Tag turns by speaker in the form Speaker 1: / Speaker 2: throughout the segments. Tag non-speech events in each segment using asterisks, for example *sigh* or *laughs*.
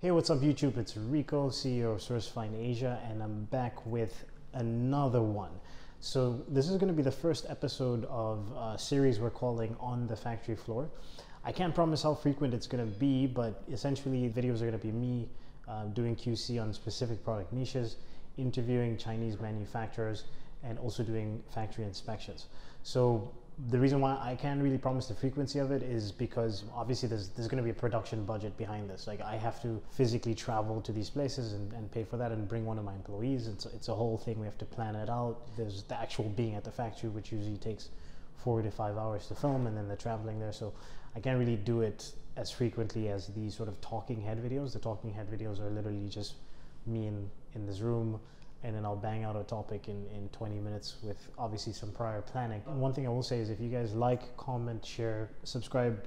Speaker 1: Hey, what's up YouTube? It's Rico, CEO of SourceFind Asia, and I'm back with another one. So this is going to be the first episode of a series we're calling On the Factory Floor. I can't promise how frequent it's going to be, but essentially videos are going to be me uh, doing QC on specific product niches, interviewing Chinese manufacturers, and also doing factory inspections. So the reason why I can't really promise the frequency of it is because obviously there's there's going to be a production budget behind this. Like I have to physically travel to these places and, and pay for that and bring one of my employees. It's it's a whole thing. We have to plan it out. There's the actual being at the factory, which usually takes four to five hours to film, and then the traveling there. So I can't really do it as frequently as these sort of talking head videos. The talking head videos are literally just me in in this room and then I'll bang out a topic in, in 20 minutes with obviously some prior planning. And one thing I will say is if you guys like, comment, share, subscribe,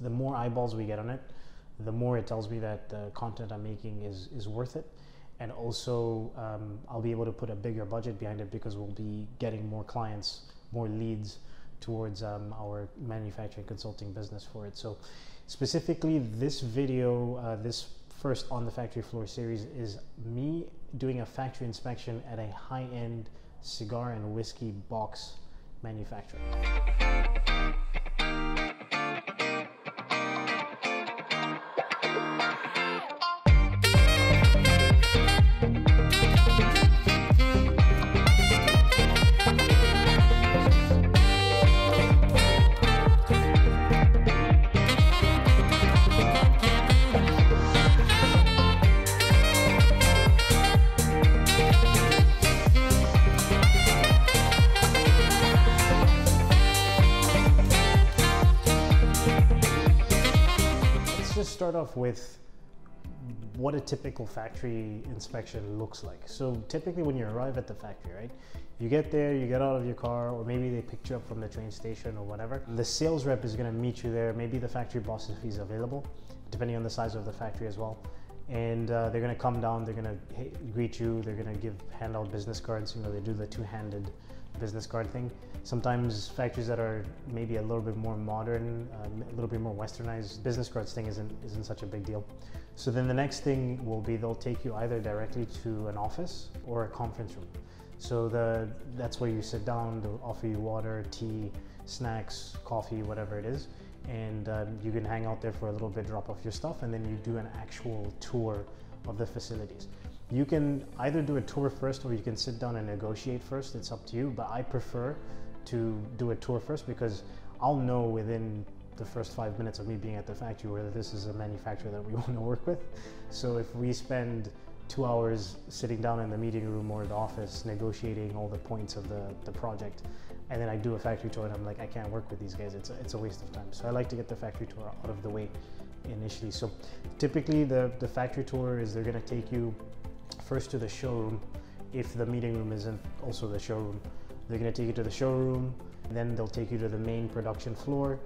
Speaker 1: the more eyeballs we get on it, the more it tells me that the content I'm making is, is worth it. And also, um, I'll be able to put a bigger budget behind it because we'll be getting more clients, more leads towards um, our manufacturing consulting business for it. So, specifically, this video, uh, this first on the factory floor series is me doing a factory inspection at a high-end cigar and whiskey box manufacturer. Off with what a typical factory inspection looks like. So typically when you arrive at the factory, right, you get there, you get out of your car, or maybe they picked you up from the train station or whatever. The sales rep is gonna meet you there. Maybe the factory boss if he's available, depending on the size of the factory as well. And uh, they're gonna come down, they're gonna greet you, they're gonna give hand out business cards. You know, they do the two-handed business card thing. Sometimes factories that are maybe a little bit more modern, um, a little bit more westernized, business cards thing isn't isn't such a big deal. So then the next thing will be they'll take you either directly to an office or a conference room. So the that's where you sit down. They'll offer you water, tea, snacks, coffee, whatever it is, and um, you can hang out there for a little bit, drop off your stuff, and then you do an actual tour of the facilities. You can either do a tour first or you can sit down and negotiate first. It's up to you, but I prefer to do a tour first because I'll know within the first five minutes of me being at the factory whether this is a manufacturer that we *laughs* want to work with. So if we spend two hours sitting down in the meeting room or the office negotiating all the points of the, the project, and then I do a factory tour and I'm like, I can't work with these guys, it's a, it's a waste of time. So I like to get the factory tour out of the way initially. So typically the, the factory tour is they're gonna take you first to the showroom if the meeting room isn't also the showroom. They're going to take you to the showroom, then they'll take you to the main production floor,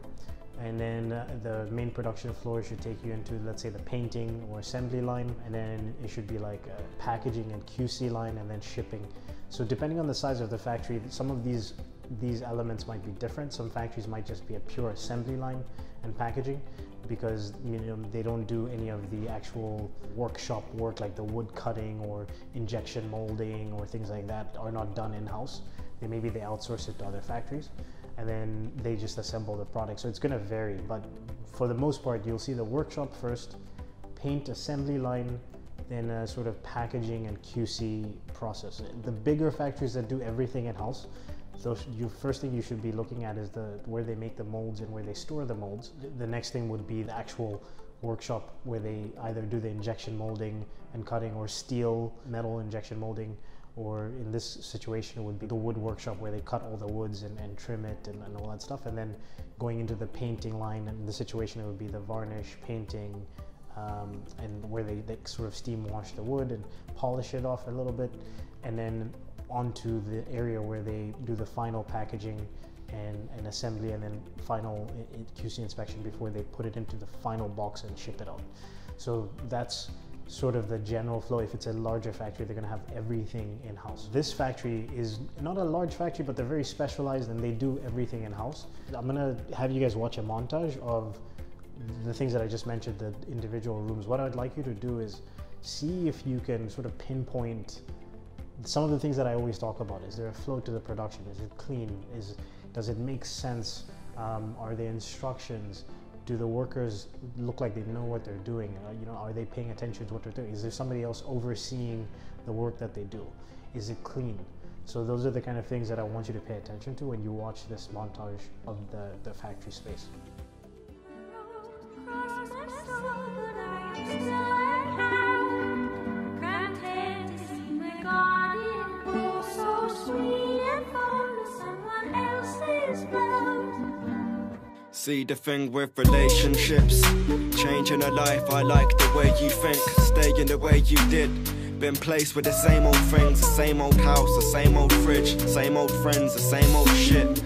Speaker 1: and then uh, the main production floor should take you into let's say the painting or assembly line and then it should be like packaging and QC line and then shipping so depending on the size of the factory some of these these elements might be different some factories might just be a pure assembly line and packaging because you know they don't do any of the actual workshop work like the wood cutting or injection molding or things like that are not done in-house. They maybe they outsource it to other factories and then they just assemble the product. So it's going to vary but for the most part you'll see the workshop first paint assembly line then a sort of packaging and QC process. The bigger factories that do everything in-house so you first thing you should be looking at is the where they make the molds and where they store the molds. The next thing would be the actual workshop where they either do the injection molding and cutting or steel metal injection molding or in this situation it would be the wood workshop where they cut all the woods and, and trim it and, and all that stuff and then going into the painting line and the situation it would be the varnish painting um, and where they, they sort of steam wash the wood and polish it off a little bit and then onto the area where they do the final packaging and, and assembly and then final QC inspection before they put it into the final box and ship it out. So that's sort of the general flow. If it's a larger factory, they're gonna have everything in-house. This factory is not a large factory, but they're very specialized and they do everything in-house. I'm gonna have you guys watch a montage of the things that I just mentioned, the individual rooms, what I'd like you to do is see if you can sort of pinpoint some of the things that I always talk about. Is there a flow to the production? Is it clean? Is does it make sense? Um, are there instructions? Do the workers look like they know what they're doing? Uh, you know, are they paying attention to what they're doing? Is there somebody else overseeing the work that they do? Is it clean? So those are the kind of things that I want you to pay attention to when you watch this montage of the, the factory space.
Speaker 2: See the thing with relationships, changing a life. I like the way you think, staying the way you did. Been placed with the same old things, the same old house, the same old fridge, same old friends, the same old shit.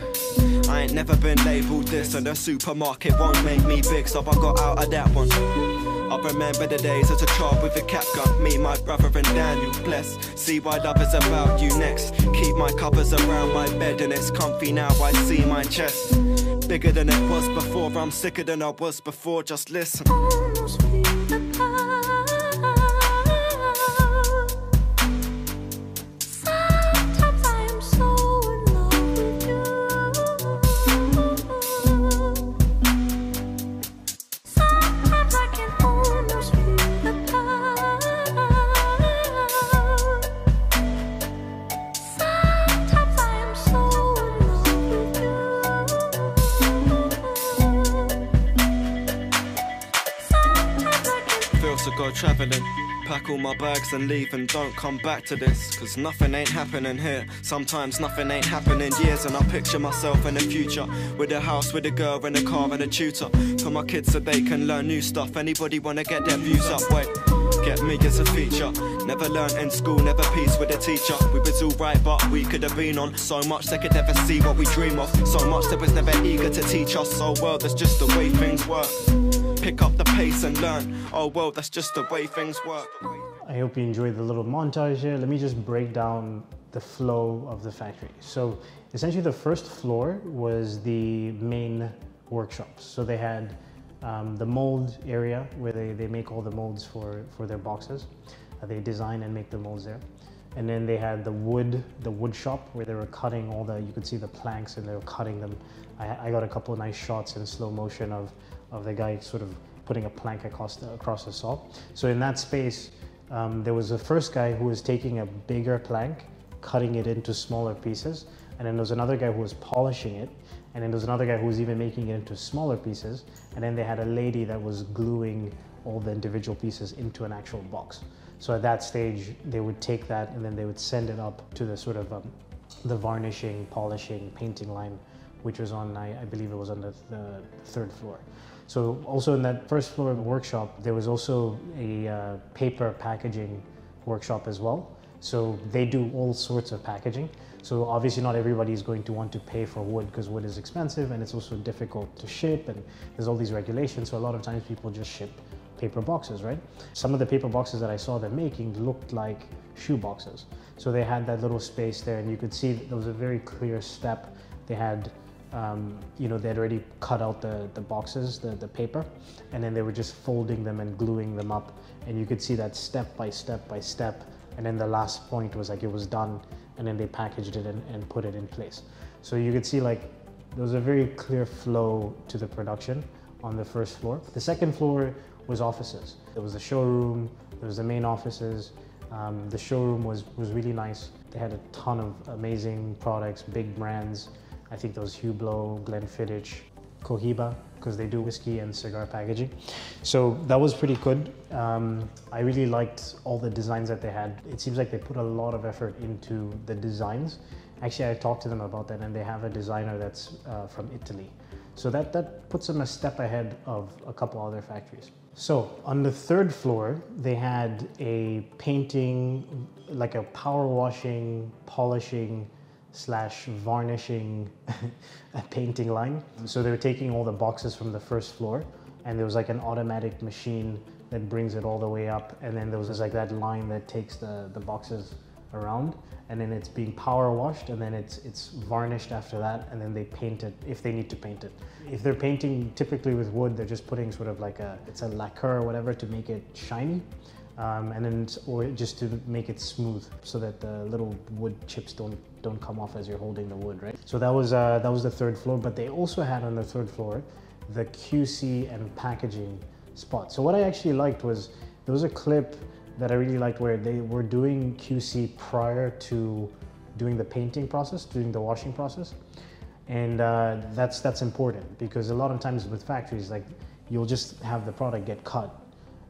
Speaker 2: I ain't never been labelled this, and the supermarket won't make me big, so I got out of that one. I remember the days as a child with a cap gun. Me, my brother, and Daniel. Bless. See why love is about you next. Keep my covers around my bed, and it's comfy now. I see my chest. Bigger than it was before. I'm sicker than I was before. Just listen. Travelling. Pack all my bags and leave and don't come back to this. Cause nothing ain't happening here. Sometimes nothing ain't happening years. And I picture myself in the future with a house, with a girl, and a car, and a tutor. For my kids so they can learn new stuff. Anybody wanna get their views up? Wait. Get me as a feature. Never learned in school, never peace with a teacher. We was alright, but we could have been on so much they could never see what we dream of. So much they was never eager to teach us. So well, that's just the way things work pick up the pace and learn. Oh well, that's just the way things work.
Speaker 1: I hope you enjoyed the little montage here. Let me just break down the flow of the factory. So essentially the first floor was the main workshops. So they had um, the mold area where they, they make all the molds for, for their boxes. Uh, they design and make the molds there. And then they had the wood, the wood shop where they were cutting all the, you could see the planks and they were cutting them. I, I got a couple of nice shots in slow motion of of the guy sort of putting a plank across the, across the saw. So in that space, um, there was the first guy who was taking a bigger plank, cutting it into smaller pieces, and then there was another guy who was polishing it, and then there was another guy who was even making it into smaller pieces, and then they had a lady that was gluing all the individual pieces into an actual box. So at that stage, they would take that and then they would send it up to the sort of um, the varnishing, polishing, painting line, which was on, I, I believe it was on the, the third floor. So also in that first floor workshop, there was also a uh, paper packaging workshop as well. So they do all sorts of packaging. So obviously not everybody is going to want to pay for wood because wood is expensive and it's also difficult to ship and there's all these regulations. So a lot of times people just ship paper boxes, right? Some of the paper boxes that I saw them making looked like shoe boxes. So they had that little space there and you could see there was a very clear step. They had um, you know, they'd already cut out the, the boxes, the, the paper, and then they were just folding them and gluing them up. And you could see that step by step by step. And then the last point was like it was done, and then they packaged it and, and put it in place. So you could see like there was a very clear flow to the production on the first floor. The second floor was offices. There was the showroom, there was the main offices. Um, the showroom was, was really nice. They had a ton of amazing products, big brands. I think those Hublot, Glenfiddich, Cohiba, because they do whiskey and cigar packaging. So that was pretty good. Um, I really liked all the designs that they had. It seems like they put a lot of effort into the designs. Actually, I talked to them about that and they have a designer that's uh, from Italy. So that, that puts them a step ahead of a couple other factories. So on the third floor, they had a painting, like a power washing, polishing, slash varnishing *laughs* a painting line. So they were taking all the boxes from the first floor and there was like an automatic machine that brings it all the way up and then there was like that line that takes the, the boxes around and then it's being power washed and then it's it's varnished after that and then they paint it if they need to paint it. If they're painting typically with wood they're just putting sort of like a it's a lacquer or whatever to make it shiny um, and then or just to make it smooth so that the little wood chips don't don't come off as you're holding the wood right? So that was uh, that was the third floor but they also had on the third floor the QC and packaging spot so what I actually liked was there was a clip that I really liked where they were doing QC prior to doing the painting process, doing the washing process. And uh, that's, that's important because a lot of times with factories, like you'll just have the product get cut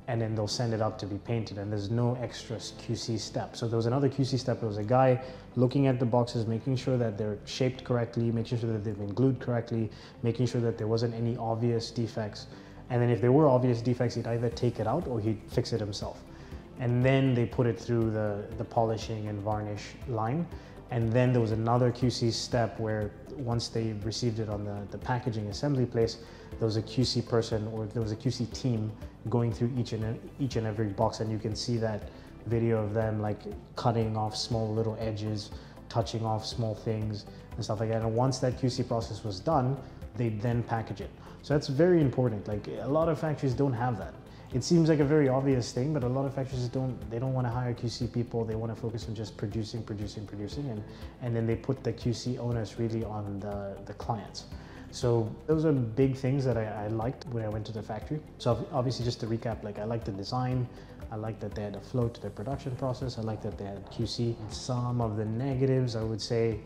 Speaker 1: and then they'll send it up to be painted and there's no extra QC step. So there was another QC step. There was a guy looking at the boxes, making sure that they're shaped correctly, making sure that they've been glued correctly, making sure that there wasn't any obvious defects. And then if there were obvious defects, he'd either take it out or he'd fix it himself and then they put it through the, the polishing and varnish line. And then there was another QC step where once they received it on the, the packaging assembly place, there was a QC person or there was a QC team going through each and each and every box, and you can see that video of them like cutting off small little edges, touching off small things and stuff like that. And once that QC process was done, they then package it. So that's very important. Like a lot of factories don't have that it seems like a very obvious thing, but a lot of factories don't. They don't want to hire QC people. They want to focus on just producing, producing, producing, and and then they put the QC onus really on the the clients. So those are big things that I, I liked when I went to the factory. So obviously, just to recap, like I liked the design. I liked that they had a flow to their production process. I liked that they had QC. Some of the negatives I would say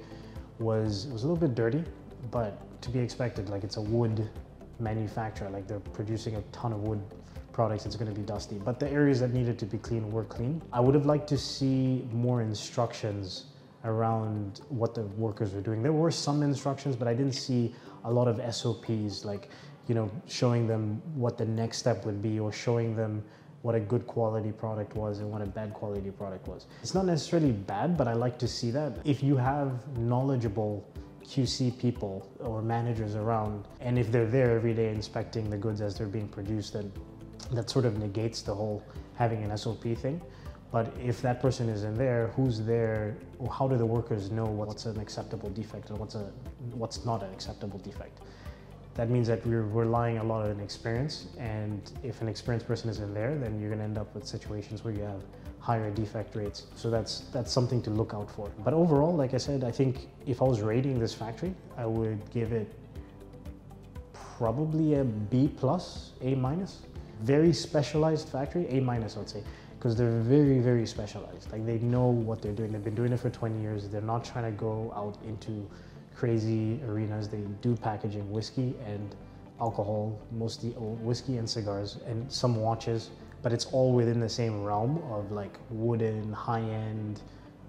Speaker 1: was was a little bit dirty, but to be expected. Like it's a wood manufacturer. Like they're producing a ton of wood products, it's going to be dusty. But the areas that needed to be clean were clean. I would have liked to see more instructions around what the workers were doing. There were some instructions, but I didn't see a lot of SOPs, like, you know, showing them what the next step would be or showing them what a good quality product was and what a bad quality product was. It's not necessarily bad, but I like to see that. If you have knowledgeable QC people or managers around, and if they're there every day inspecting the goods as they're being produced, then that sort of negates the whole having an SOP thing. But if that person isn't there, who's there? How do the workers know what's an acceptable defect and what's a what's not an acceptable defect? That means that we're relying a lot on experience, and if an experienced person isn't there, then you're going to end up with situations where you have higher defect rates. So that's that's something to look out for. But overall, like I said, I think if I was rating this factory, I would give it probably a B plus, A minus very specialized factory, A minus, I would say, because they're very, very specialized. Like they know what they're doing. They've been doing it for 20 years. They're not trying to go out into crazy arenas. They do packaging whiskey and alcohol, mostly whiskey and cigars, and some watches, but it's all within the same realm of like wooden, high-end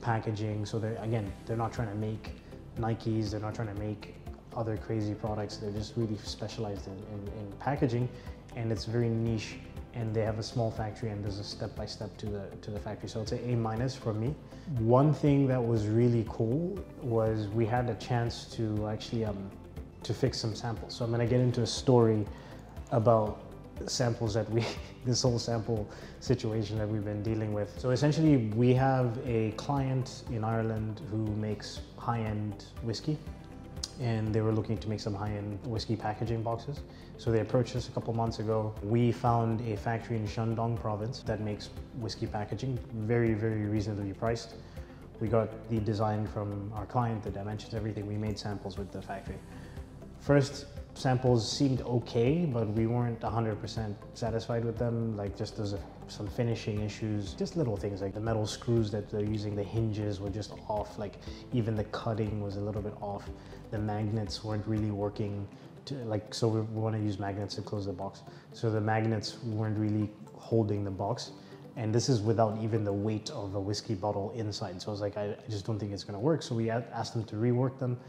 Speaker 1: packaging. So they're again, they're not trying to make Nikes. They're not trying to make other crazy products. They're just really specialized in, in, in packaging and it's very niche and they have a small factory and there's a step by step to the to the factory. So it's an a minus for me. One thing that was really cool was we had a chance to actually um, to fix some samples. So i'm to get into a story about samples that we *laughs* this whole sample situation that we've been dealing with. So essentially we have a client in ireland who makes high-end whiskey and they were looking to make some high-end whiskey packaging boxes. So they approached us a couple months ago. We found a factory in Shandong province that makes whiskey packaging, very, very reasonably priced. We got the design from our client, the dimensions, everything. We made samples with the factory. First samples seemed okay, but we weren't 100% satisfied with them. Like just there's a, some finishing issues, just little things like the metal screws that they're using, the hinges were just off. Like even the cutting was a little bit off. The magnets weren't really working. To, like so, we, want to use magnets to close the box. So the magnets weren't really holding the box. And this is without even the weight of the whiskey bottle inside. So I was like, I, I just don't think it's gonna work. So we asked them to rework them.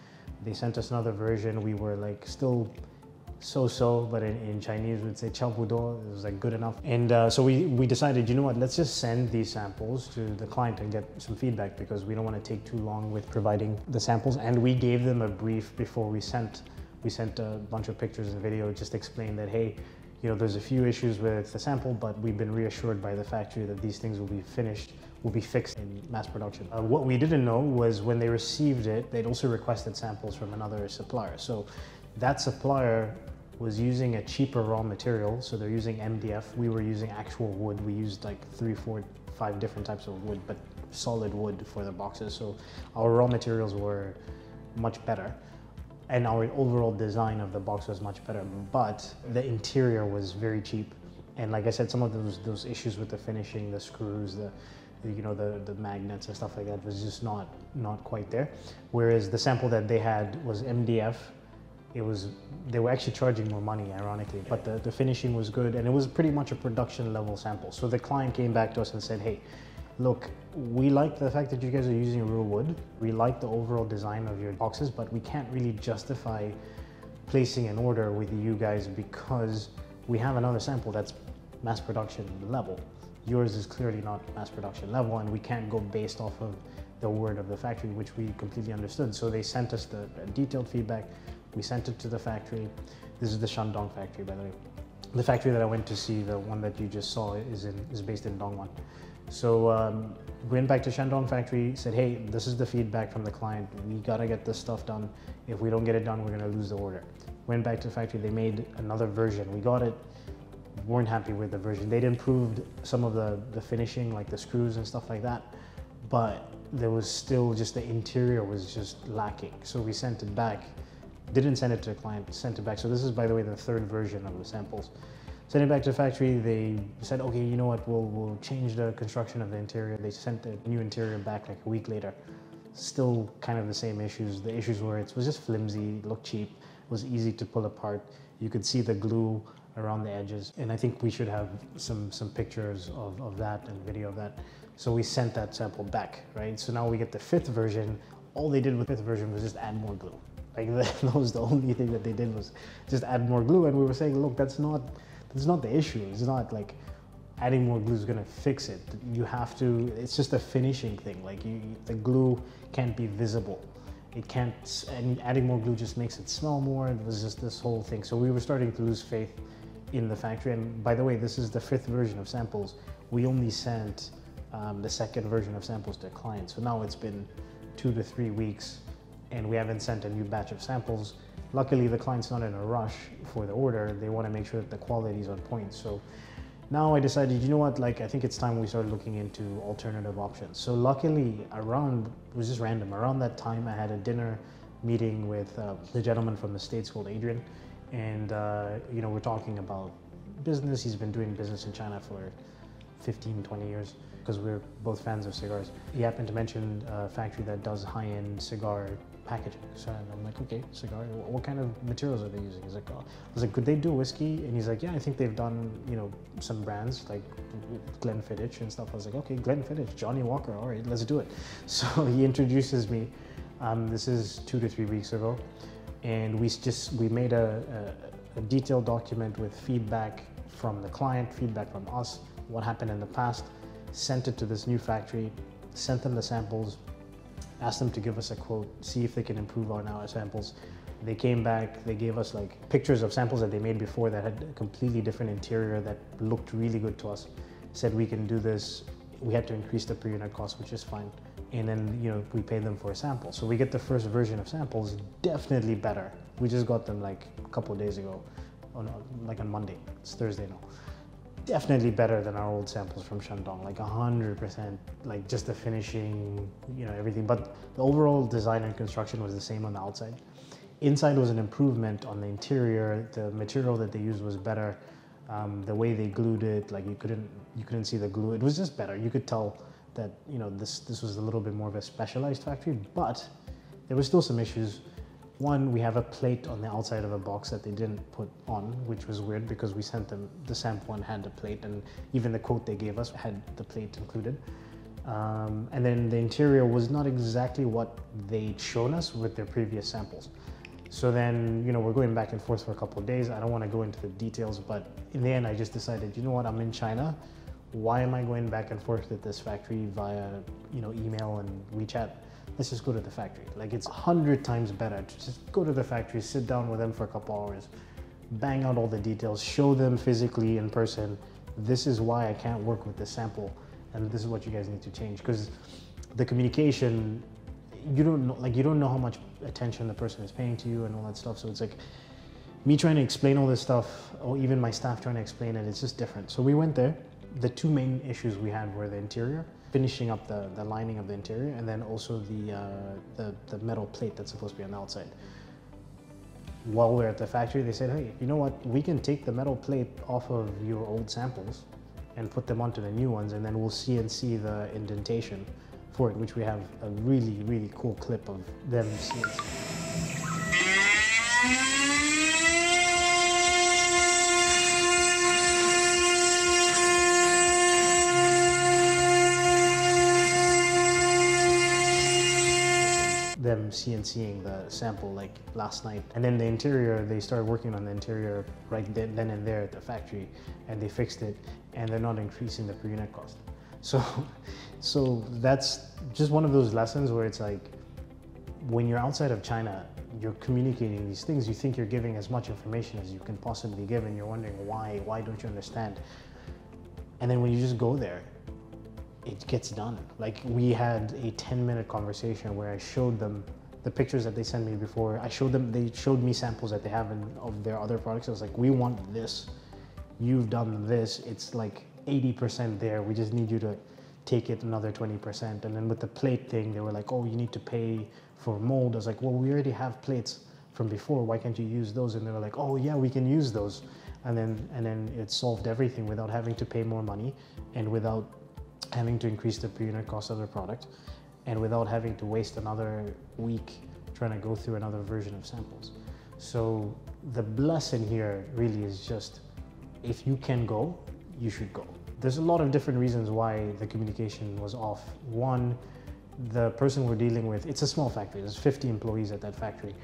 Speaker 1: They sent us another version. We were like still so-so, but in, in Chinese we'd say cha bu duo. It was like good enough. And uh, so we, we decided, you know what, let's just send these samples to the client and get some feedback because we don't want to take too long with providing the samples. And we gave them a brief before we sent we sent a bunch of pictures and video, just explain that, hey, you know, there's a few issues with the sample, but we've been reassured by the factory that these things will be finished, will be fixed in mass production. Uh, what we didn't know was when they received it, they'd also requested samples from another supplier. So that supplier was using a cheaper raw material, so they're using MDF. We were using actual wood. We used like three, four, five different types of wood, but solid wood for the boxes. So our raw materials were much better and our overall design of the box was much better but the interior was very cheap and like i said some of those those issues with the finishing the screws the you know the the magnets and stuff like that was just not not quite there whereas the sample that they had was mdf it was they were actually charging more money ironically but the, the finishing was good and it was pretty much a production level sample so the client came back to us and said hey look, we like the fact that you guys are using real wood. We like the overall design of your boxes, but we can't really justify placing an order with you guys because we have another sample that's mass production level. Yours is clearly not mass production level, and we can't go based off of the word of the factory, which we completely understood. So they sent us the detailed feedback. We sent it to the factory. This is the Shandong factory, by the way. The factory that I went to see, the one that you just saw, is in is based in Dongguan. So um, went back to Shandong factory, said, hey, this is the feedback from the client. We gotta get this stuff done. If we don't get it done, we're gonna lose the order. Went back to the factory, they made another version. We got it, weren't happy with the version. They'd improved some of the, the finishing, like the screws and stuff like that, but there was still just the interior was just lacking. So we sent it back, didn't send it to the client, sent it back. So this is, by the way, the third version of the samples. Sent it back to the factory. They said, okay, you know what, we'll, we'll change the construction of the interior. They sent the new interior back like a week later. Still kind of the same issues. The issues were it was just flimsy, looked cheap, was easy to pull apart. You could see the glue around the edges. And I think we should have some, some pictures of, of that and video of that. So we sent that sample back, right? So now we get the fifth version. All they did with the fifth version was just add more glue. Like *laughs* that was the only thing that they did was just add more glue. And we were saying, look, that's not it's not the issue. It's not like adding more glue is gonna fix it. You have to, it's just a finishing thing. Like you, the glue can't be visible. It can't, and adding more glue just makes it smell more. It was just this whole thing. So we were starting to lose faith in the factory. And by the way, this is the fifth version of samples. We only sent um, the second version of samples to clients. So now it's been two to three weeks and we haven't sent a new batch of samples. Luckily, the client's not in a rush for the order. They want to make sure that the quality is on point. So now I decided, you know what, like I think it's time we started looking into alternative options. So luckily, around, it was just random, around that time I had a dinner meeting with uh, the gentleman from the States called Adrian. And, uh, you know, we're talking about business. He's been doing business in China for 15, 20 years because we're both fans of cigars. He happened to mention a factory that does high-end cigar packaging. So I'm like, okay, cigar. What kind of materials are they using? He's like, oh. I was like, could they do whiskey? And he's like, yeah, I think they've done, you know, some brands like Glenfiddich and stuff. I was like, okay, Glenfiddich, Johnnie Walker. All right, let's do it. *laughs* So he introduces me. Um, this is two to three weeks ago, and we just we made a, a, a detailed document with feedback from the client, feedback from us, what happened in the past, sent it to this new factory, sent them the samples, asked them to give us a quote, see if they can improve on our samples. They came back, they gave us like pictures of samples that they made before that had a completely different interior that looked really good to us. Said we can do this. We had to increase the per unit cost, which is fine. And then, you know, we paid them for a sample. So we get the first version of samples, definitely better. We just got them like a couple days ago, on, like on Monday. It's Thursday now definitely better than our old samples from Shandong, like 100%, like just the finishing, you know, everything. But the overall design and construction was the same on the outside. Inside was an improvement on the interior. The material that they used was better. Um, the way they glued it, like you couldn't, you couldn't see the glue. It was just better. You could tell that, you know, this, this was a little bit more of a specialized factory, but there were still some issues one, we have a plate on the outside of a box that they didn't put on, which was weird because we sent them the sample and had the plate, and even the quote they gave us had the plate included. Um, and then the interior was not exactly what they'd shown us with their previous samples. So then, you know, we're going back and forth for a couple of days. I don't want to go into the details, but in the end, I just decided, you know what, I'm in China. Why am I going back and forth with this factory via, you know, email and WeChat? let's just go to the factory. Like it's a hundred times better to just go to the factory, sit down with them for a couple hours, bang out all the details, show them physically in person. This is why I can't work with this sample, and this is what you guys need to change because the communication you don't know like you don't know how much attention the person is paying to you and all that stuff so it's like me trying to explain all this stuff or even my staff trying to explain it it's just different so we went there the two main issues we had were the interior finishing up the, the lining of the interior and then also the, uh, the the metal plate that's supposed to be on the outside. While we are at the factory they said hey you know what? We can take the metal plate off of your old samples and put them onto the new ones and then we'll CNC the indentation for it, which we have a really, really cool clip of them them CNCing the sample like last night. And then the interior, they started working on the interior right then, then and there at the factory and they fixed it and they're not increasing the per unit cost. *laughs* So, so that's just one of those lessons where it's like, when you're outside of China, you're communicating these things. You think you're giving as much information as you can possibly give, and you're wondering why. Why don't you understand? And then when you just go there, it gets done. Like we had a 10 minute conversation where I showed them the pictures that they sent me before. I showed them, they showed me samples that they have in, of their other products. I was like, we want this. You've done this. It's like 80% there. We just need you to take it another 20%. And then with the plate thing, they were like, oh, you need to pay for mold. I was like, well, we already have plates from before. Why can't you use those? And they were like, oh, yeah, we can use those. And then, and then it solved everything without having to pay more money and without having to increase the per unit cost of the product and without having to waste another week trying to go through another version of samples. So the blessing here really is just if you can go, you should go. There's a lot of different reasons why the communication was off. One, the person we're dealing with, it's a small factory, there's 50 employees at that factory.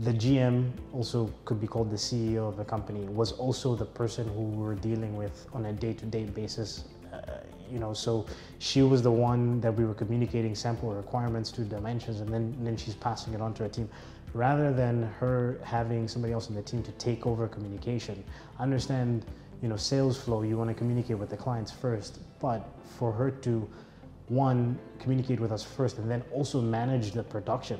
Speaker 1: The GM, also could be called the CEO of the company, was also the person who we were dealing with on a day-to-day basis. Uh, you know, so she was the one that we were communicating sample requirements to dimensions, and then, and then she's passing it on to her team rather than her having somebody else in the team to take over communication. Understand you know, sales flow, you want to communicate with the clients first, but for her to one, communicate with us first and then also manage the production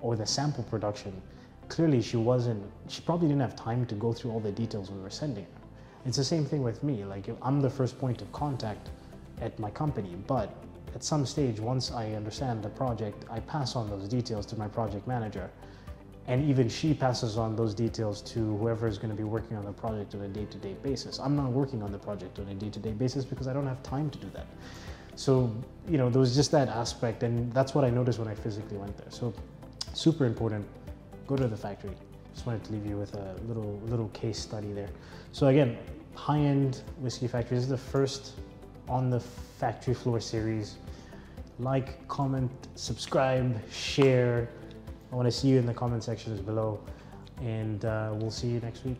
Speaker 1: or the sample production, clearly she wasn't, she probably didn't have time to go through all the details we were sending her. It's the same thing with me. Like I'm the first point of contact at my company, but at some stage, once I understand the project, I pass on those details to my project manager and even she passes on those details to whoever is going to be working on the project on a day-to-day basis. I'm not working on the project on a day-to-day basis because I don't have time to do that. So, you know, there was just that aspect, and that's what I noticed when I physically went there. So, super important. Go to the factory. Just wanted to leave you with a little little case study there. So again, high-end whiskey factory. This is the first on the factory floor series. Like, comment, subscribe, share. I want to see you in the comment sections below, and uh, we'll see you next week.